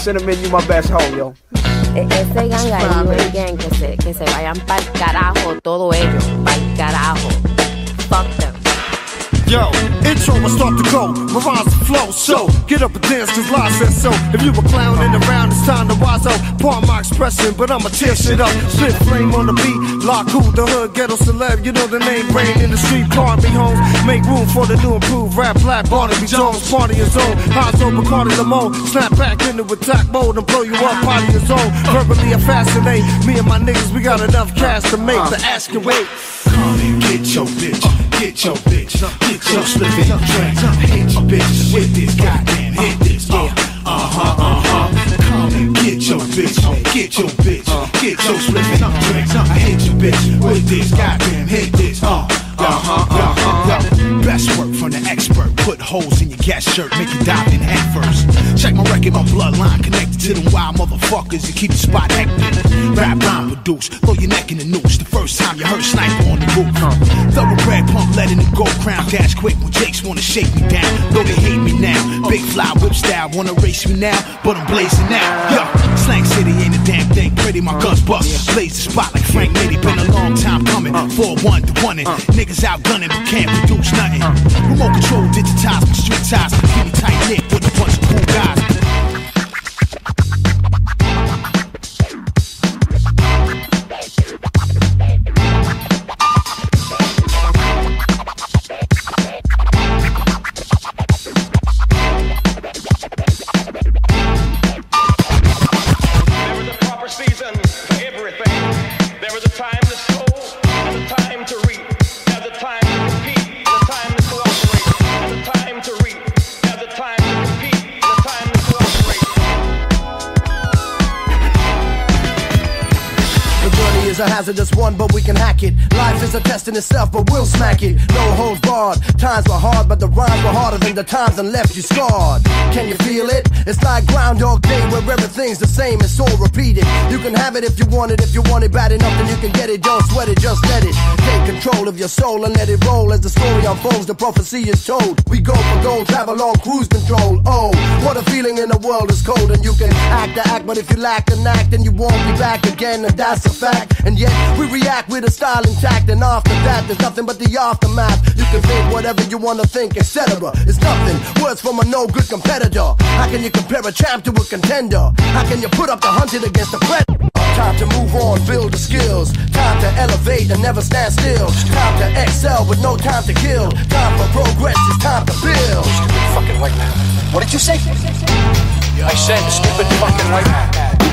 Cinnamon, you my best but I'ma tear shit up. Spit flame on the beat, lock who the hood, ghetto celeb, you know the name, rain in the street, party homes. Make room for the new improved rap, black, Barnaby Jones, party is on. Highs over, Cardi Lamone, snap back into attack mode and blow you up, party is on. Verbally, I fascinate, me and my niggas, we got enough cash to make the ask and wait. Get your bitch, get your bitch, get your slipping drink. Hit your bitch with this goddamn get your bitch, get your bitch, get your slipping drink. I hit your bitch with this goddamn hit this. Uh huh, uh huh. Best work from the expert. Put holes in your gas shirt, make you dive in head first. Check my record, my bloodline connected to them wild motherfuckers that keep the spot hectic. Rap line produce, throw your neck in the noose. The first time you heard sniper on the roof. Thoroughbred pump, letting it go crown dash quick when Jakes wanna shake me down. Though they hate me now. Big fly whip style, wanna race me now, but I'm blazing now. Yo, Slang City ain't a damn thing. Pretty my guns bust. Blaze the spot like Frank Nitti. Been a long time coming. 4-1 to 1 Niggas out gunning but can't produce nothing. Remote control, digitized my street ties. Keep me tight knit with a bunch of cool guys. Hazardous one, but we can hack it. Life is a test in itself, but we'll smack it. No holds barred. Times were hard, but the rhymes were harder than the times and left you scarred. Can you feel it? It's like Groundhog Day, where everything's the same, it's all repeated. You can have it if you want it, if you want it bad enough, then you can get it. Don't sweat it, just let it. Take control of your soul and let it roll as the story unfolds. The prophecy is told. We go for gold, travel on cruise control. Oh, what a feeling in the world is cold, and you can act the act, but if you lack an act, then you won't be back again, and that's a fact. And yet we react with a style intact, and after that, there's nothing but the aftermath. You can think whatever you wanna think, etc. It's nothing. Words from a no good competitor. How can you compare a champ to a contender? How can you put up the hunted against the predator? Time to move on, build the skills. Time to elevate and never stand still. Time to excel with no time to kill. Time for progress, it's time to build. Stupid fucking white man. What did you say? I said stupid fucking white man.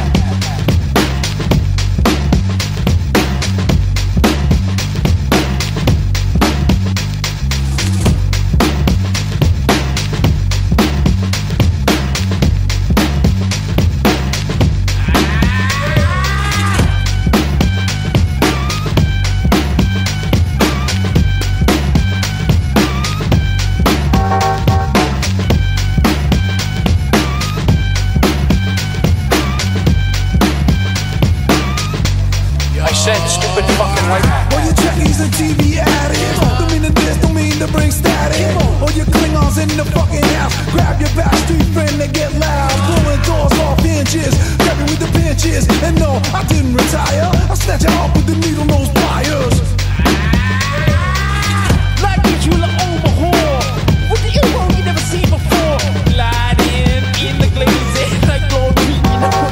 Bring static. All your Klingons in the fucking house. Grab your backstreet friend and get loud. Blowing doors off hinges Grab me with the pinches And no, I didn't retire. I snatch it off with the needle nose pliers. Like a Hula overhaul. With the info you never seen before. Glide in, the glaze Like glory in the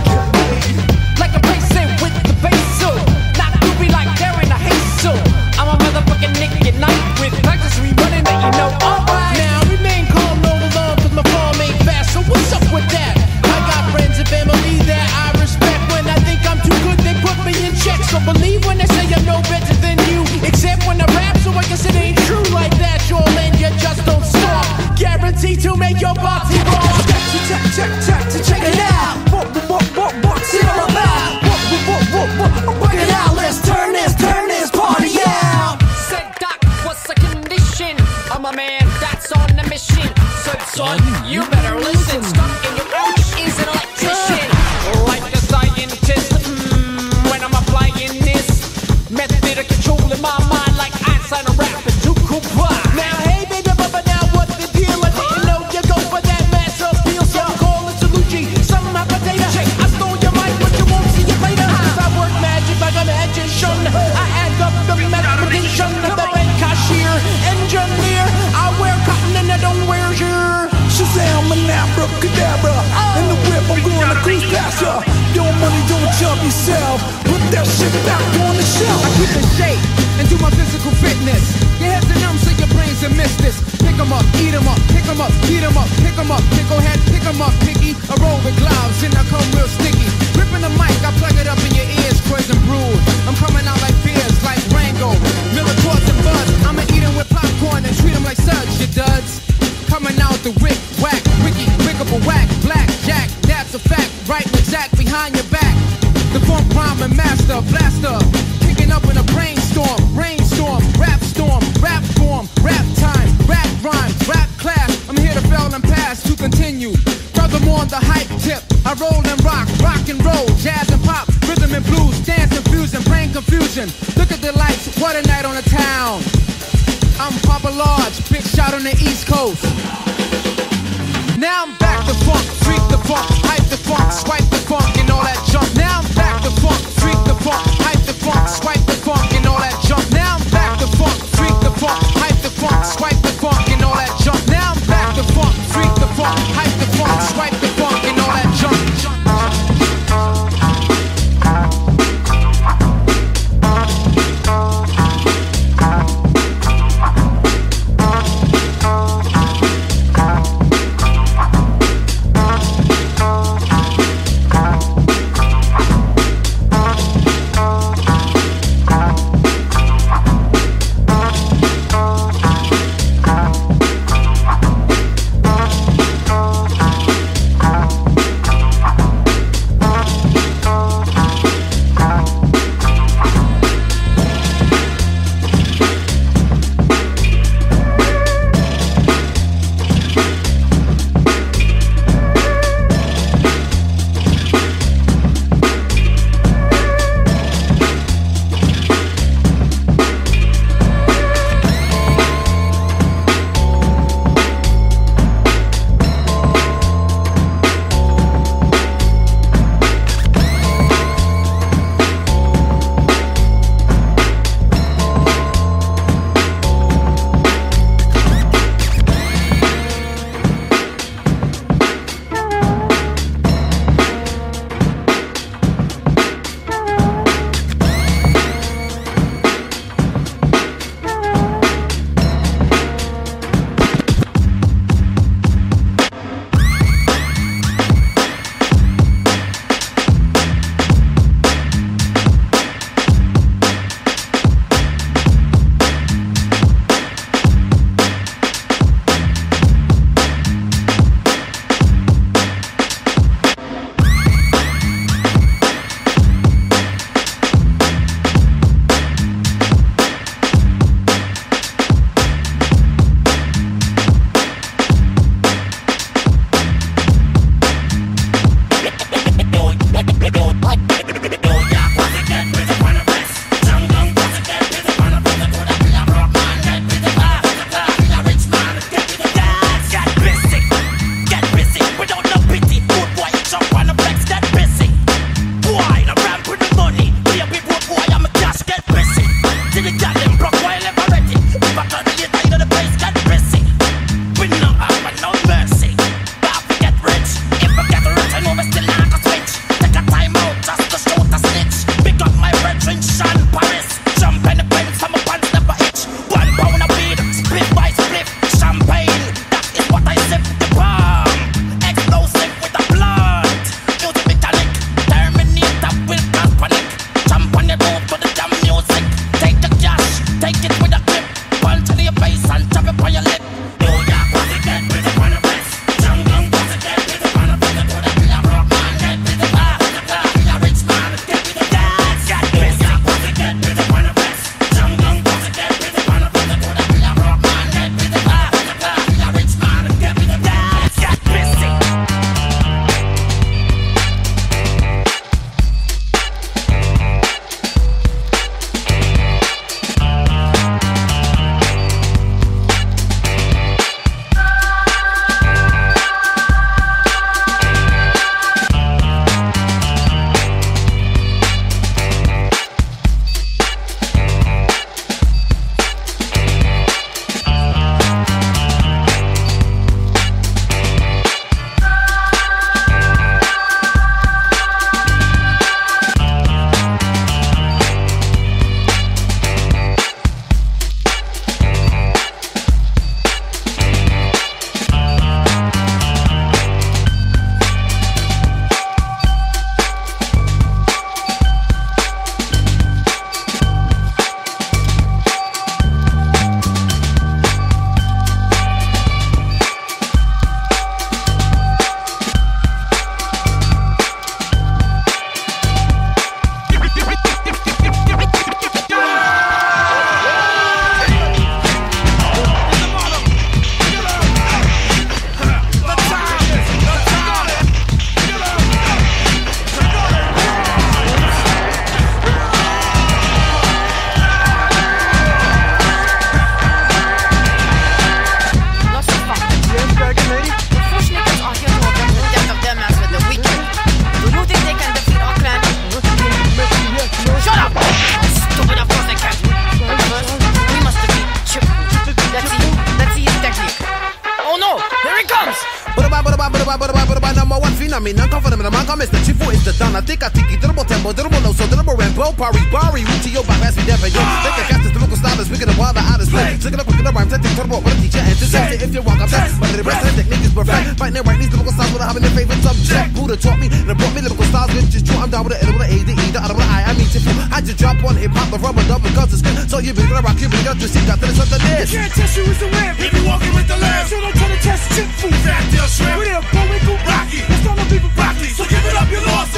if you walk, I'm fast. But the rest of the is perfect. Fighting and writing these lyrical styles without having their favorite subject. Buddha taught me, and it brought me lyrical styles, which is true. I'm down with the L, with the A, the E, the R, the I. I mean, Chip Fu. I just drop one hip hop, the rubber double, cause it's good. So you been gonna rock, you been gonna see, got this something this. You can't test you is the lamb. If you walking with the lamb, so don't try to test chip food. Fat deal shrimp. We there, boy, we go rocky. Let's all the people broccoli. So give it up, you lost,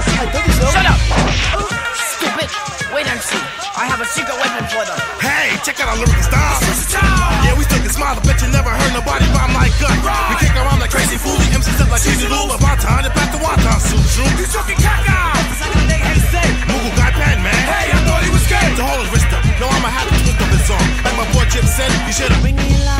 Uh, I told you so. Shut up! Stupid! Wait and see. I have a secret weapon for them. Hey, check out our lyrical style. Yeah, we stick a smile. I bet you never heard nobody rhyme like us. We kick around like crazy fool. We MC stuff like Cheesy Lou. About time to pass the wonton soup. True. You talking caca. Moogle guy pen, man. Hey, I thought he was gay. To hold his wrist up. No, I'ma have to twist up his song. Like my boy Chip said, you should've. Bring me alive.